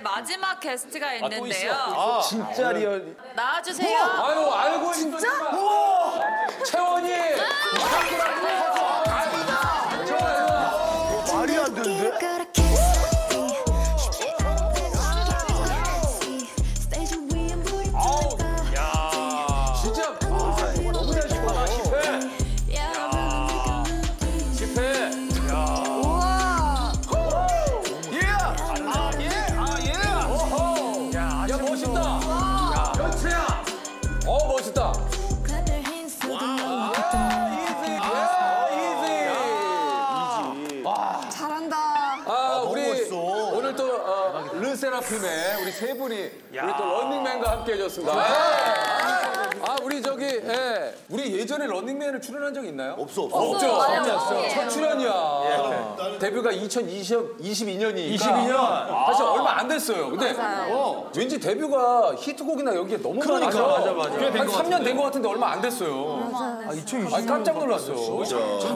마지막 게스트가 아, 있는데요. 진짜 리얼. 나와주세요. 아유 알고 진짜? 채원이. 말 르세라핌의 우리 세 분이 우리 또 런닝맨과 함께 해줬습니다. 네. 아, 우리 저기 예. 우리 예전에 런닝맨을 출연한 적 있나요? 없어, 없어. 없죠. 맞아요. 첫 출연이야. 데뷔가 2020, 22년이니까 22년. 사실 얼마 안 됐어요. 근데 어, 왠지 데뷔가 히트곡이나 여기에 너무 그러니까, 많아서 맞아, 맞아. 한 3년 된 것 같은데 얼마 안 됐어요. 맞아. 아니, 깜짝 놀랐어.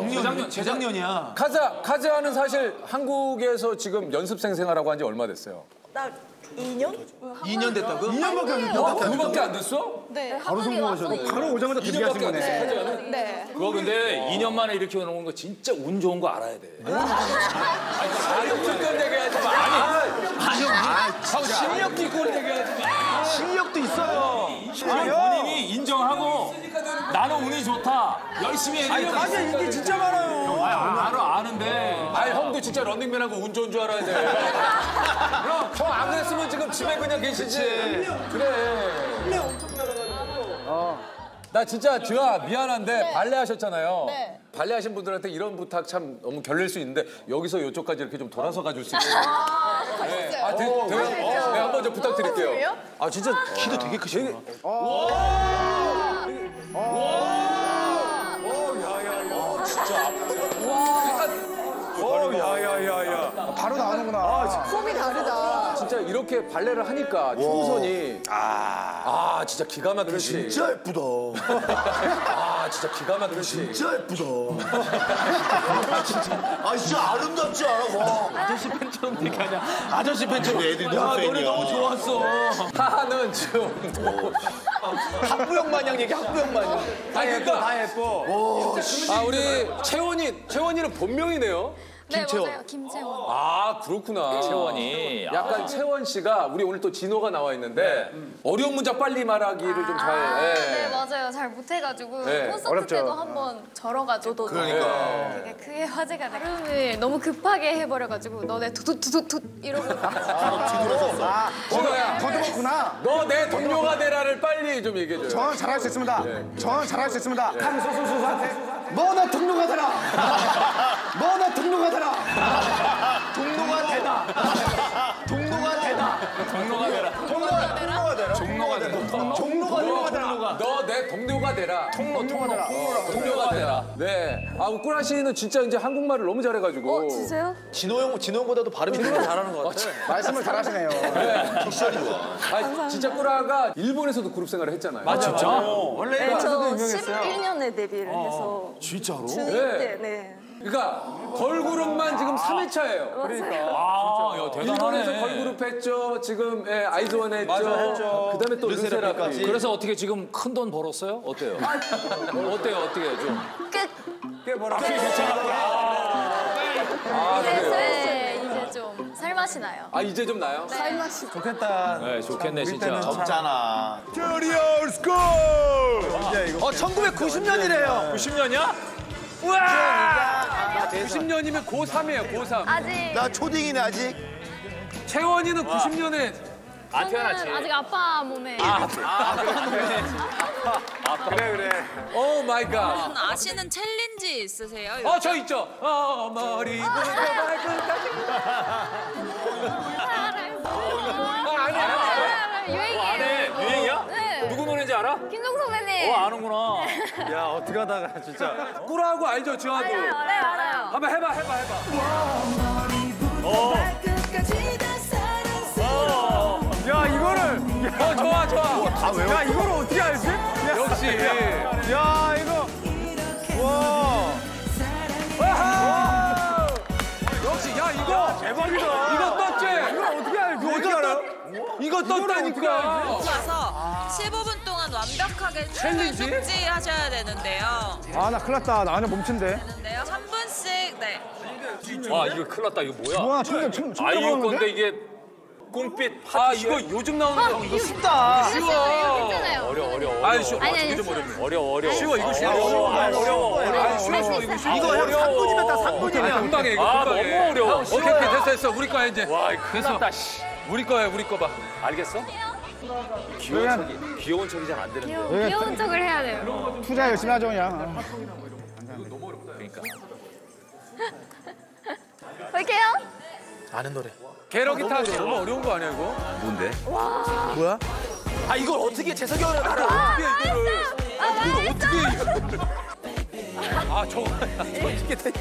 재작년, 재작년이야. 카자, 카자는 사실 한국에서 지금 연습생 생활하고 한 지 얼마 됐어요? 나 2년? 2년 됐다고? 2년밖에 안 어? 그거밖에 안 됐어? 네. 바로 성공하셨네. 바로 오자마자 데뷔하신 2년밖에 안 됐어, 거네. 카자는? 네. 그거 근데 2년 만에 이렇게 오는 거 진짜 운 좋은 거 알아야 돼. 아니, 실력도 얘기하지 마. 아니, 형, 실력도 있고 얘기하지 마. 실력도 있어요. 아니, 인정하고 나는 운이 좋다. 열심히 해. 아니, 맞아, 이게 진짜 많아요. 아, 알아, 아는데. 아니, 형도 진짜 런닝맨하고 운 좋은 줄 알아야 돼. 형, 형안 그랬으면 지금 집에 그냥 계시지. 그래. 나 진짜 지아 미안한데 발레 하셨잖아요. 네. 발레 하신 분들한테 이런 부탁 참 너무 결릴 수 있는데 여기서 이쪽까지 이렇게 좀 돌아서 가줄 수 있어요. 네. 아, 되, 돼요? 네, 한번 좀 부탁드릴게요. 아, 진짜 키도 되게 크시 구나. 바로 나오는구나. 폼이 다르다. 진짜 이렇게 발레를 하니까 춤선이 아, 진짜 기가 막히지. 진짜 예쁘다. 아 진짜 기가 막히지. 진짜 예쁘다. 아, 진짜 아름답지 않아, 와. 아저씨 팬처럼 얘기하냐. 아저씨 팬처럼. 애들이 야, 너무 팬이야. 너무 좋았어. 하하는 지금 뭐 학부형 마냥 얘기 학부형 마냥. 아니 그러니까 다 예뻐. 아 우리 채원이 채원이는 본명이네요. 네, 김채원. 맞아요. 김채원. 아 그렇구나. 채원이. 약간 채원 씨가 우리 오늘 또 진호가 나와 있는데 어려운 문장 빨리 말하기를 좀 잘. 아, 예. 네, 맞아요. 잘 못해가지고 네, 콘서트 어렵죠. 때도 한번 절어가지고 그러니까. 되게 크게 화제가 돼. 발음을 너무 급하게 해버려가지고 너네 두두두두두 이러고 아, 진호야, 더듬었구나. 너 내 동료가 되라를 빨리 좀 얘기해줘요. 저는 잘할 수 있습니다. 저는 잘할 수 있습니다. 너나 등록가 되라. 너나 등록가 되라. 동로가 되다. 동로가 되다. 경로가 되라. 동로가 되다. 종로가 되라. 종로가 되라. 너 내 동료가 되라. 통로, 통로, 동료가 되라. 네. 아, 꾸라 씨는 진짜 이제 한국말을 너무 잘해가지고. 어, 주세요? 진호 형, 진호 형보다도 발음이 되게 잘하는 것 같아. 말씀을 잘하시네요. 딕션이 좋아. 아, 진짜 꾸라가 일본에서도 그룹 생활을 했잖아요. 아, 진짜? 원래 네, 저 유명했어요. 11년에 데뷔를 해서 진짜로? 중2 네. 때, 네. 그러니까 걸그룹만 지금 3회차예요. 그러니까. 아, 야, 일본에서 대단하네. 걸그룹 했죠. 지금 예, 아이즈원 했죠. 맞아, 했죠. 그다음에 또 르세라핌까지. 르세라핌. 그래서 어떻게 지금 큰 돈 벌었어요? 어때요? 어때요? 어떻게 좀? 끝. 꽤 뭐라. 아, 이제, 그래요? 네, 이제 좀 살맛이 나요. 아, 이제 좀 나요? 살맛이. 좋겠다. 네, 좋겠네, 진짜. 때는 참- 없잖아. 어, 1990년이래요. 90년이야? 90년이면 고3이에요, 고3. 아직 나 초딩이네, 아직. 채원이는 90년에 안 태어났지. 저는 아직 아빠 몸에 그래, 그래. Oh my God. 아시는 챌린지 있으세요? 어, 저 있죠. 어, 머리부터 발끝까지. 아, 아니, 아니. 유행이에요. 안 해? 유행이야? 네. 누구 노래인지 알아? 김종국 선배님. 어, 아는구나. 야, 어떻게 하다가 진짜. 꾸라하고 알죠, 지아도. 네, 알아요. 한번 해봐, 해봐, 해봐. 야, 이거를. 어, 좋아, 좋아. 다 외워. 야, 이거를 어떻게 알지? 야, 역시. 야, 이거. 와. 와하! 역시, 야, 이거. 대박이다. 이거 떴지? 이걸 어떻게 알지? 이거 어떻게 알아요? 이거 떴다니까. 가서 15분 동안 완벽하게 챌린지? 숙지하셔야 되는데요. 아 나 큰일 났다. 나 완전 멈춘데. 네. 와 이거 큰일 났다 이거 뭐야? 뭐야 춤, 춤, 춤아 이거? 건데 이게 꿈빛 아 이거 요즘 나오는 거 이거 쉽다. 쉬워. 괜찮아요. 어려워 어려워 아니 쉬워. 아니 아니. 좀 어렵네 어려워 어려워 쉬워 이거 쉬워. 어려워 아, 어려워 아니, 어려워 쉬워 쉬워 이거 쉬워. 이거 형 3분이면 딱 3분이야. 금방해 이거 아 금방해. 너무 어려워 오케이 오케이 됐어 됐어 우리 거야 이제. 와 이거 큰일 났다 씨. 우리 거야 우리 거 봐. 알겠어? 귀여운 척이 귀여운 척이 잘 안 되는데 귀여운, 귀여운 척을 해야 돼요. 투자 열심히 하죠 그냥. 그러니까 볼게요. 게러 기타 너무 어려운 거 아니야 이거? 아 이걸 어떻게 재석이 형이랑 알아? 아, 망했어. 아 저거 어떻게 돼?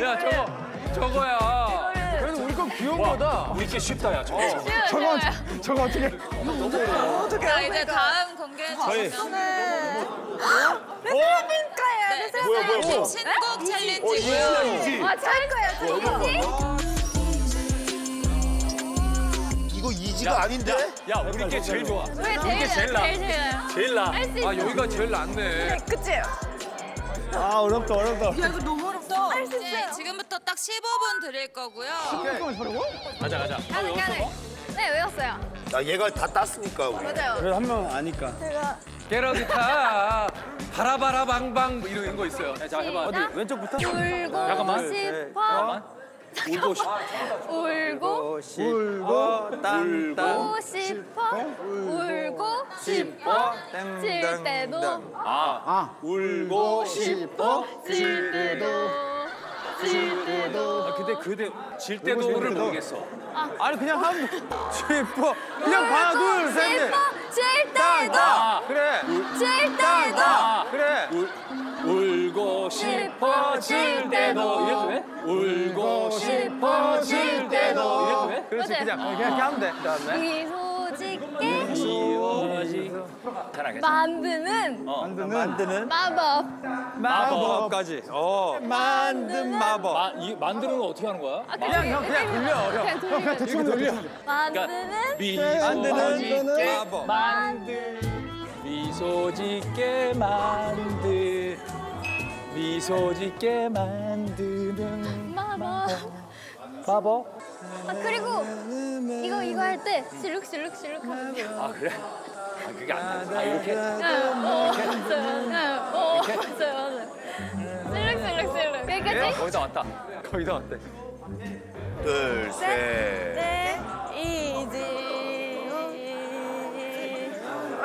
야 저거 저거야. 그래도 우리 건 귀여운 거다. 우리 게 쉽다 야 저거 저거 저거 어떻게? 자 이제 다음 공개해 주시면. 네, 뭐야, 뭐야. 신곡 챌린지고요. 아, 잘 거예요. 이거 이지가 아닌데? 야 우리 게 제일 좋아 왜 제일 제일 나. 제일 나 할수 아 있어. 여기가 제일 낫네. 그치요? 아 어렵다 어렵다. 할수 네, 있어요. 지금부터 딱 15분 드릴 거고요. 가자 가자 가능 가능. 네 외웠어요. 나 얘가 다 땄으니까 우리. 맞아요. 그래도 한 명 아니까. 제가 게러 기타 바라바라 방방 뭐 이런 거 있어요. 자 해봐 어디 왼쪽부터? 울고 잠깐만. 싶어. 울고 싶. 울고 울고 울고 싶어. 울고 싶어. 질 때도 아 울고 싶어. 질 때도 질 때도 아 근데 그대 질 때도를 모르겠어. 아 니 그냥 한 싶어. 그냥 하나 둘 셋. 넷. 싶어. 질 때도 그래. 질 때도 그래. 울고 싶어 질 때도 이래도 돼? 울고 싶어 질 때도 이래도 돼? 그렇지 맞아요. 그냥 그냥 이렇게 하면 돼. 그다음에 잘하겠어 만드는 만드는 만드는 마법. 마법까지. 어. 만든 마법. 아, 이 만드는 거 어떻게 하는 거야? 아, 그냥 형 그냥 돌려 형. 그냥 형 그냥 대충 돌려. 만드는 만드는 마법. 만드 미소 짓게 만드 미소 짓게 만드는 마법. 마법 아 그리고 이거 이거 할 때 실룩실룩실룩 하는 거. 아 그래? 아 그게 안 돼 아 이렇게? 어, 맞아요. 어, 맞아요. 실룩실룩실룩. 여기까지? 거의 다 왔다 거의 다 왔대. 둘, 셋. 네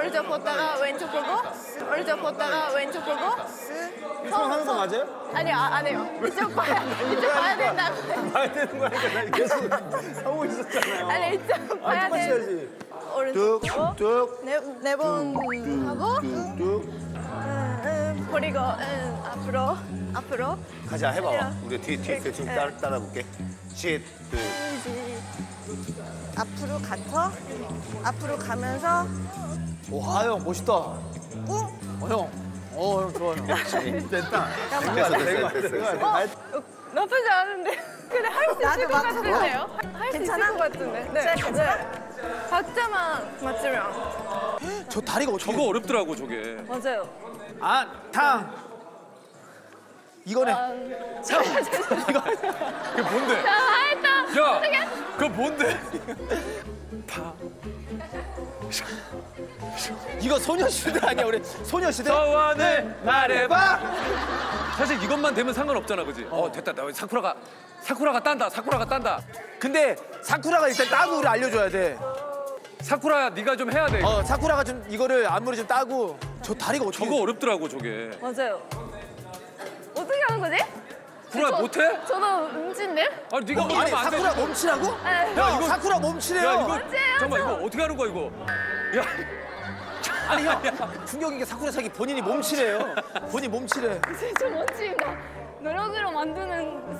오른쪽 보다가 왼쪽 보고 오른쪽 보다가 왼쪽 보고 이성 하는 거 맞아요? 아니요 아, 안 해요 이쪽 봐야 이쪽 봐야 된다고 봐야 되는 거니까 나 계속 하고 있었잖아요. 아니 이쪽 봐야 똑같이 돼 해야지. 오른쪽 보고 뚝, 네네번 하고 뚝. 음, 음, 버리고 음, 앞으로 앞으로 가자, 해봐. 우리 뒤에, 뒤에 대충 따라, 따라 볼게. 십, 둘. 이지 앞으로 가서 앞으로 가면서 오, 아, 형 멋있다. 꾹 어, 형. 어, 형 좋아, 형. 됐다. 됐어, 됐어, 됐어. 어, 나쁘지 않은데. 근데 할 수 있을 것 같은데요? 할 수 있을 것 같은데. 네. 네. 박자만 맞추면. 저 다리가 어떻게. 저거 어렵더라고 저게. 맞아요. 아, 탕. 이거네. 그게 뭔데? 자, 했다. 야, 그거 뭔데? 이거 소녀시대 아니야, 우리 소녀시대? 소원을 말해봐. 사실 이것만 되면 상관없잖아, 그지? 어 됐다, 나 사쿠라가 사쿠라가 딴다, 사쿠라가 딴다. 근데 사쿠라가 일단 따고 우리 알려줘야 돼. 사쿠라야, 네가 좀 해야 돼. 어, 사쿠라가 좀 이거를 안무를 좀 따고. 저 다리가 어떻게. 저거 어렵더라고 저게. 맞아요. 어떻게 하는 거지? 쿠라 못해? 저도 음치인데? 아, 네가 아니, 못하면 안 돼. 사쿠라 멈추라고? 네. 형, 이거- 사쿠라 멈추래요. 야, 이거 언제예요, 잠깐만 저? 이거 어떻게 하는 거야 이거? 야, 아니, 형. 충격인 게 사쿠라 사기 본인이 몸치래요. 본인 몸치래. 저 멋집니다. 노력으로 만드는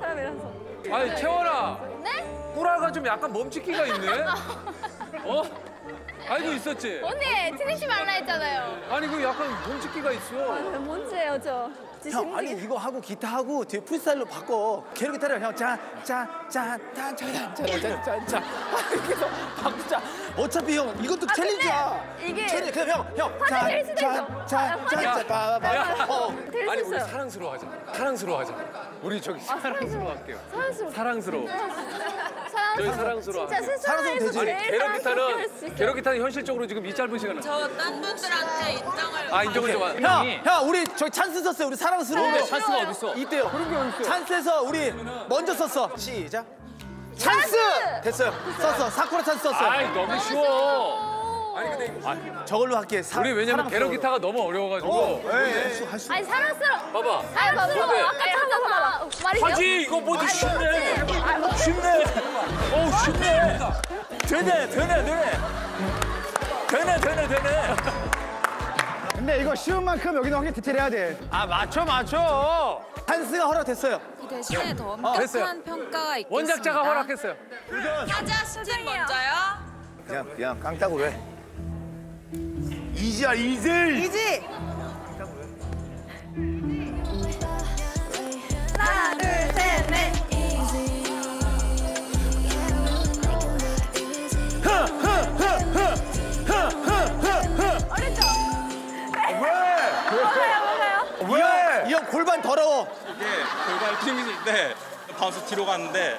사람이라서. 아니 채원아, 네? 꾸라가 좀 약간 멈칫기가 있네. 어? 알고 있었지? 언니 티니시 말라 했잖아요. 아니 그 약간 몸짓기가 있어. 뭔지예요 저. 형 아니 이거 하고 기타 하고 뒤에 프리스타일로 바꿔. 캐리 기타를 형짠짠짠짠짠짠짠짠 이렇게 해서 바꾸자. 어차피 형 이것도 챌린지야. 이게 챌린지. 있어. 형짠짠짠짠짠 빠바바 아니 수 우리 있어요. 사랑스러워 하자. 사랑스러워 하자. 우리 저기 사랑스러워. 할게요. 사랑스러워. 저희 사랑스러워. 진짜 스스로에서 되지. 제일 수 기타는. 게러 기타는 현실적으로 지금 이 짧은 시간에 저 딴 분들한테 인정을 아 인정을 좀 형, 형, 우리 저기 찬스 썼어요. 우리 사랑스러운 거. 찬스가 어딨어? 이때요. 그런 게 어딨어? 찬스에서 우리 먼저 썼어. 시작. 찬스! 됐어요. 썼어. 사쿠라 찬스 썼어요. 아이 너무 쉬워. 아니 근데 저걸로 할게. 사, 우리 왜냐면 게러 기타가 너무 어려워가지고. 거. 예, 예. 할수 아니 사랑스러워. 봐봐. 사랑스러워. 근데- 아까 찾아봐. 말이죠. 하지 이거 뭐지 쉽네. 쉽네. 어우 쉽네. 되네 되네 되네. 되네 되네 되네. 근데 이거 쉬운 만큼 여기는 확실히 디테일해야 돼. 아 맞춰 맞춰. 찬스가 허락됐어요. 이 대신에 더 됐어요. 엄격한 평가가 있겠습니다. 원작자가 허락했어요. 타자 스팀 먼저요. 그냥 그냥 깡따구로 해. Easy야 easy. Easy. 하나, 둘, 셋, 넷. 어렵죠? 뭐가요, 뭐가요? 왜? 이 형 골반 더러워. 이게 골반 팀인데 bounce 뒤로 갔는데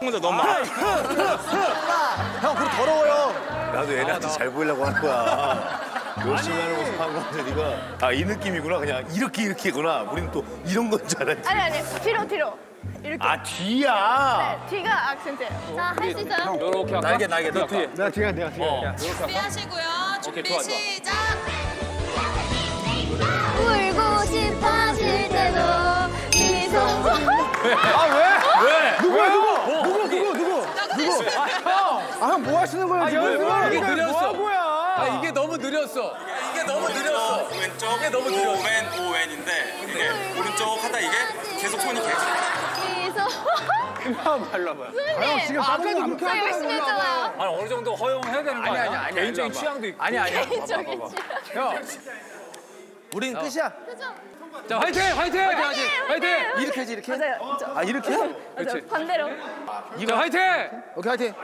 혼자 너무 막 형, 그거 더러워요. 나도 애한테 잘 보이려고 하는 거야. 열심히 하는 모습 한 건데 네가 아 이 느낌이구나 그냥 이렇게 이렇게구나. 우리는 또 이런 건 줄 알았지. 아니, 아니, 뒤로, 뒤로. 이렇게. 아 뒤야. 뒤가 악센트예요. 자, 할 수 있어요. 이렇게 할까? 날개 날개 너 뒤에. 내가 뒤에, 내가 뒤에. 어. 준비하시고요. 준비 오케이, 좋아, 좋아. 시작. 울고 싶어질 때도 미소. 왜? 누구야, 누구? 뭐? 누구, 누구, 누구? 누구? 아, 형. 아, 형, 뭐 하시는 거예요? 아니, 지금? 왜, 왜? 뭐? 아 느렸어. 이게 너무 느렸어. 왼쪽 이게 너무 느렸어. 오왼 오왼인데 이게 오른쪽 하다 이게 계속 손이 계속 미소. 그만 발라봐요. 아, 지금 저안 열심히 했잖아요. 아니 어느 정도 허용해야 되는 거 아니야? 아니, 아니, 개인적인 아니, 취향도 있고. 아니, 아니. 저기 형. 우린 끝이야. 자 화이팅 화이팅 화이팅 화이팅. 이렇게 하지, 이렇게? 맞아요. 저, 아, 이렇게? 그렇지. 반대로. 자 화이팅. 오케이, 화이팅.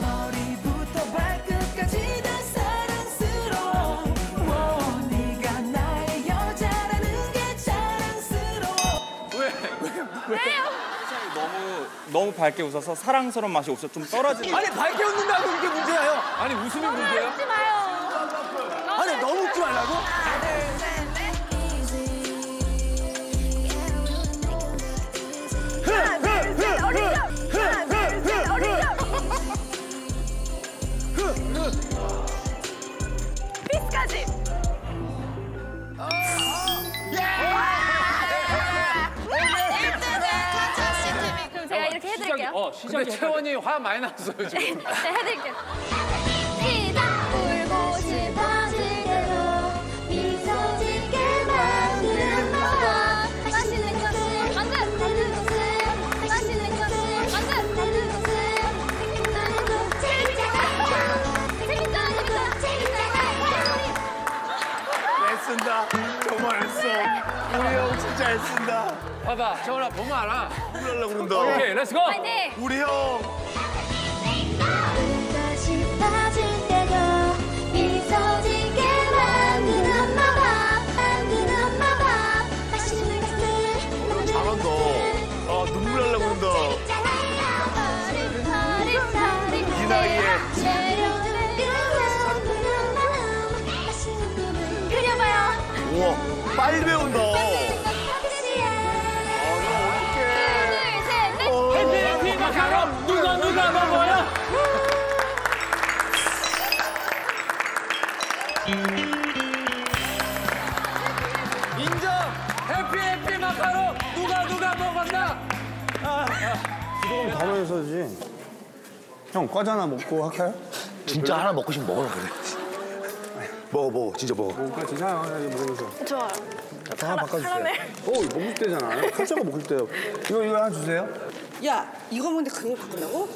머리 너무 너무 밝게 웃어서 사랑스러운 맛이 없어 좀 떨어지는 아니, 밝게 웃는다고 이게 문제야, 형. 아니 웃음이 문제야? 웃지 마요. 아니, 너무 웃지 말라고? 하나, 둘, 셋, 그럼 제가 이렇게 해드릴게요. 어 근데 채원이 화 많이 났어요 지금. 네, 해드릴게요. 시작! 애써. 우리 형 진짜 애쓴다. 봐봐 채원아 보면 알아. 울려고 그런다. 오케이 렛츠고. 파이팅! 우리 형. 인정. 해피 해피 마카롱 누가 누가 먹었나? 가만히 있어야지. 형, 과자 하나 먹고 할까요? 진짜 하나 먹고 싶으면 먹어라 그래. 먹어 먹어 진짜 먹어. 뭔가 진짜요? 이거 먹으면서. 좋아요. 하나 바꿔주세요. 어, 이거 먹을 때잖아요. 카자가 먹을 때요. 이거, 이거 하나 주세요. 야, 이거 먹는데 그걸 바꾼다고?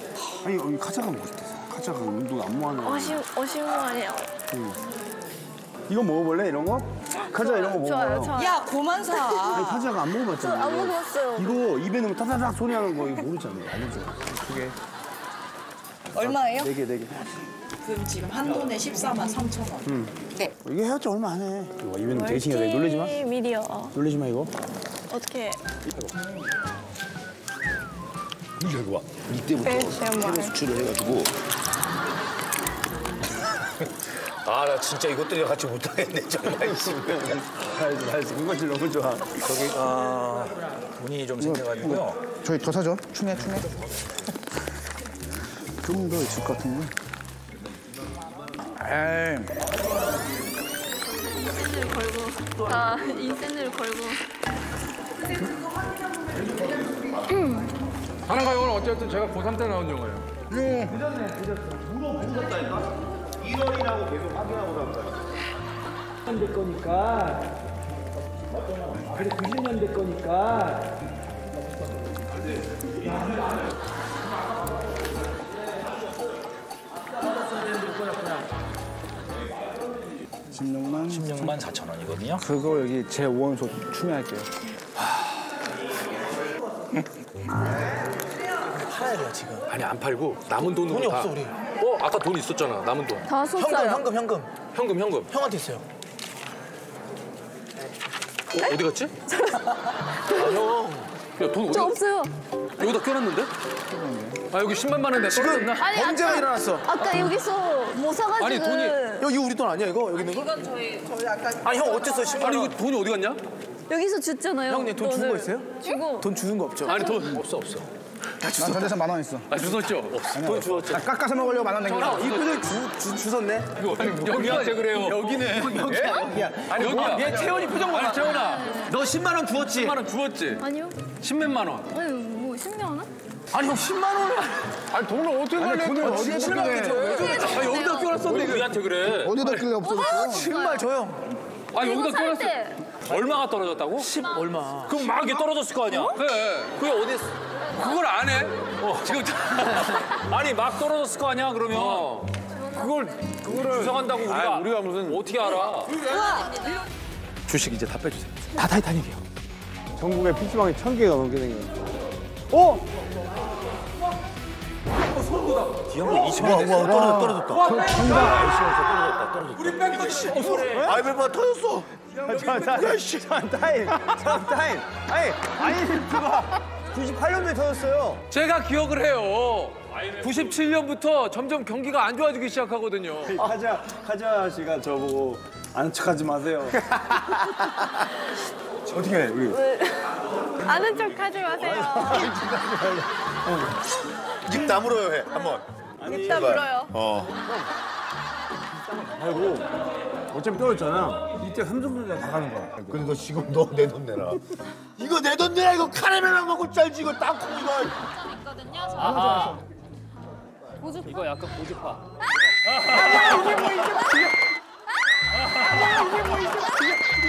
아니, 여기 카자가 먹을 때잖아. 타자가 운동 안 모하네. 어심 어심하네요. 이거 먹어볼래 이런 거? 타자 이런 거 먹어봐요. 좋아요. 야 고만 사. 아니 타자가 안 먹어봤잖아. 안 먹어봤어요. 이거 입에 넣으면 타자작 소리 하는 거 이거 모르잖아. 알죠? 두 개, 얼마예요? 네 개, 네 개. 그럼 지금 한 돈에 14만 3천 원. 네. 이게 해봤자 얼마 안 해. 이거 입에 넣으면 되게 신기하다. 놀리지 마. 미디어. 놀리지 마 이거. 어떻게? 이거 봐. 이때부터 네, 뭐 새로 수출을 해가지고. 아, 나 진짜 이것들이랑 같이 못하겠네, 정말. 알지, 알지. 군것질 너무 좋아. 저기가 돈이 좀 생겨가지고요. 저희 더 사죠? 충해, 충해. 좀 더 있을 것 같은데. 에이. 아 인생을 걸고 하는 가 이건 어쨌든 제가 고3 때 나온 영화예요. 90년대 거니까 그래 90년대 거니까 십육만 16만 4천 원이거든요. 그거 여기 제 오원소 추매할게요. 팔아야 돼요, 지금. 아니 안 팔고 남은 돈으로 돈이 다. 없어, 우리. 어 아까 돈 있었잖아. 남은 돈. 다 현금, 썼어요. 현금, 현금. 현금 현금. 형한테 있어요. 어, 어디 갔지? 아, 형. 야 돈 어디? 저 없어요. 여기다 껴놨는데? 아 여기 10만만 원 내가 떨어졌나? 아니 범죄가 아까, 일어났어. 아까 여기서 뭐 사가지고. 아니, 돈이- 여기 우리 돈 아니야, 이거? 여기 있는 거? 이건 저희 저희 아까 아니, 형 어땠어, 10만 아니 원? 이거 돈이 어디 갔냐? 여기서 줬잖아요. 형님 돈 주는 거 돈을. 있어요? 주고. 돈 주는 거 없죠? 아니 돈 없어 없어. 난 전재산 만원 있어. 아 주웠죠? 없어. 돈 주었죠? 나 깎아서 먹으려고 만원 낸 거 야. 이 표정 주, 주, 주웠네? 여기한테 그래요. 여기네. 여기야 여기야. 아니 여기야. 얘 채원이 표정 봐. 아니 채원아. 너 10만 원 주었지? 10만 원 주웠지? 아니요 10몇만 원. 아니 뭐 10년 원? 아니, 형 10만 원을. 아니 돈을 어떻게 달래? 돈을 어디에 줬길래? 아 여기다 껴놨었는데 우리한테 그래. 어디다 낄래 없어졌어? 정말 줘요. 아 이거 여기다. 때 얼마가 떨어졌다고? 10 얼마. 그럼 막 이게 떨어졌을 거 아니야? 그래. 그게 어디 그걸 안 해? 지금 아니 막 떨어졌을 거 아니야 그러면 그걸 그거를 주장한다고 우리가 아니, 우리가 무슨 어떻게 알아? 주식 이제 다 빼주세요. 다 타이타닉이에요. 전국에 PC방이 천 개가 넘게 생겨. 어? 우와, 우와, 떨어졌, 떨어졌다. 우리 뺑거 아이벨바 터졌어. 야, 씨, 잠 타임. 잠 타임. 아니, 아니, 그거 98년도에 터졌어요. 제가 기억을 해요. 97년부터 점점 경기가 안 좋아지기 시작하거든요. 카자, 카자 씨가 저보고 아는 척하지 마세요. 어떻게 해, 우리? 아는 척 하지 마세요. 입 다물어요, 해. 한 번. 이따 물어요. 어. 아이고, 어차피 떨어졌잖아. 이때 삼성전자 다 가는 거야. 근데 너 지금 너 내 돈 내라. 이거 내 돈 내라. 이거 카라멜랑 먹고 짤지. 이거 땅콩 이거. 있거든요 아하. 이거 약간 고집파. 이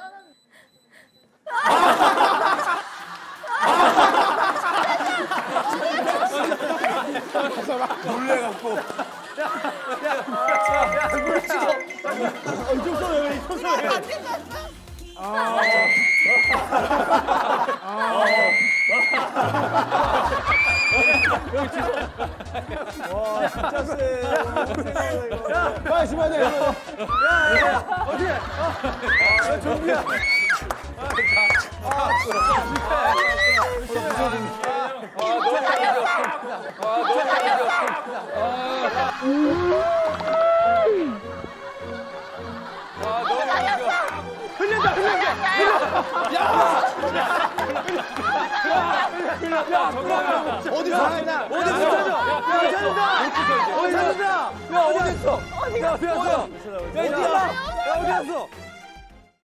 놀래갖고. 빨리 집어야 돼. 야, 야, 어떻게? 야, 정비야. 흘린다, 흘린다. 어디 가나? 어디 붙어줘? 야, 찾는다. 어디 찾는다? 야 어디 있어? 야 어디 갔어? 야 어디 갔어? 야 어디 갔어?